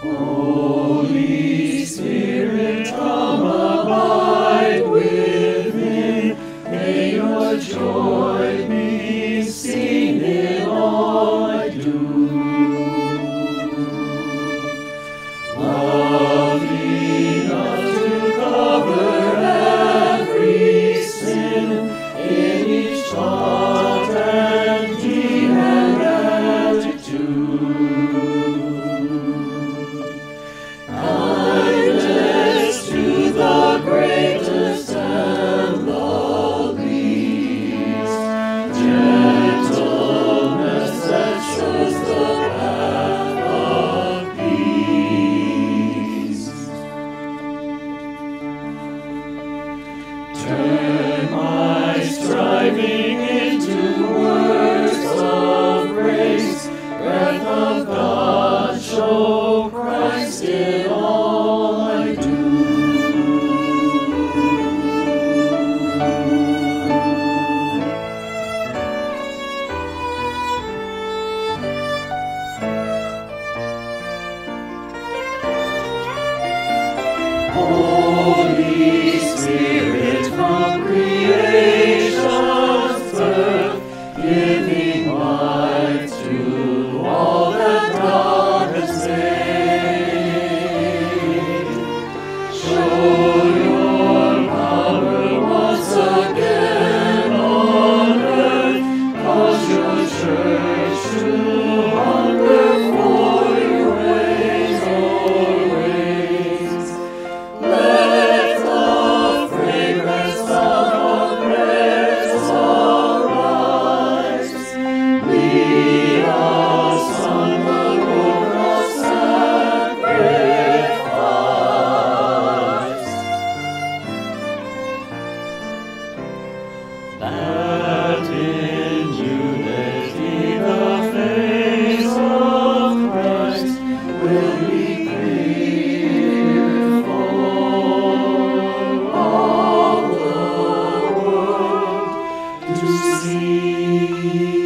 Holy Spirit, come abide within, may your joy. diving into words of grace, breath of God, show Christ in all I do. that in unity the face of Christ will be clear for all the world to see.